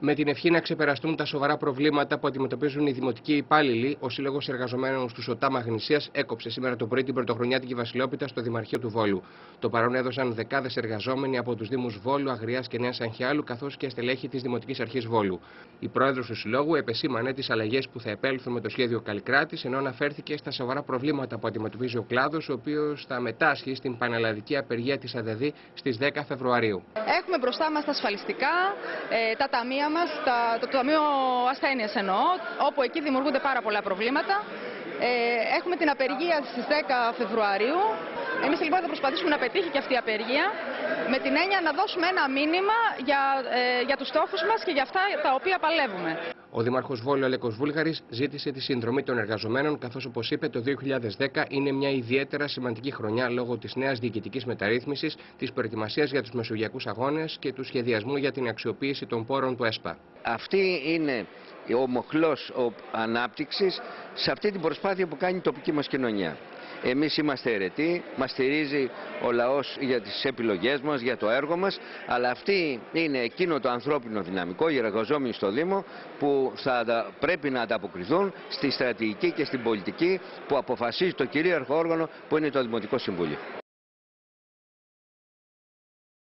Με την ευχή να ξεπεραστούν τα σοβαρά προβλήματα που αντιμετωπίζουν οι δημοτικοί υπάλληλοι, ο Σύλλογος Εργαζομένων του ΣΟΤΑ Μαγνησίας έκοψε σήμερα το πρωί την πρωτοχρονιάτικη Βασιλόπιτα στο Δημαρχείο του Βόλου. Το παρόν έδωσαν δεκάδες εργαζόμενοι από τους Δήμους Βόλου, Αγριάς και Νέας Αγχιάλου, καθώς και στελέχη της Δημοτικής Αρχής Βόλου. Η πρόεδρος του Συλλόγου επεσήμανε τις αλλαγές που θα επέλθουν με το σχέδιο Καλλικράτης, ενώ αναφέρθηκε στα σοβαρά προβλήματα που αντιμετωπίζει ο κλάδος, ο οποίος θα μετάσχει στην πανελλαδική απεργία της ΑΔΔ στις 10 Φεβρουαρίου. Έχουμε μπροστά μας τα ασφαλιστικά, ε, τα ταμεία μας, το Ταμείο Ασθένειας εννοώ, όπου εκεί δημιουργούνται πάρα πολλά προβλήματα. Ε, έχουμε την απεργία στις 10 Φεβρουαρίου. Εμείς λοιπόν θα προσπαθήσουμε να πετύχει και αυτή η απεργία με την έννοια να δώσουμε ένα μήνυμα για, ε, για τους στόχους μας και για αυτά τα οποία παλεύουμε. Ο Δήμαρχος Βόλιο Αλέκος Βούλγαρης ζήτησε τη συνδρομή των εργαζομένων καθώς όπως είπε το 2010 είναι μια ιδιαίτερα σημαντική χρονιά λόγω της νέας διοικητικής μεταρρύθμισης, της προετοιμασίας για τους μεσογειακούς αγώνες και του σχεδιασμού για την αξιοποίηση των πόρων του ΕΣΠΑ. Αυτή είναι ο μοχλός ανάπτυξης σε αυτή την προσπάθεια που κάνει η τοπική μας κοινωνία. Εμείς είμαστε αιρετοί, μας στηρίζει ο λαός για τις επιλογές μας, για το έργο μας, αλλά αυτή είναι εκείνο το ανθρώπινο δυναμικό, οι εργαζόμενοι στο Δήμο, που θα πρέπει να ανταποκριθούν στη στρατηγική και στην πολιτική που αποφασίζει το κυρίαρχο όργανο που είναι το Δημοτικό Συμβούλιο.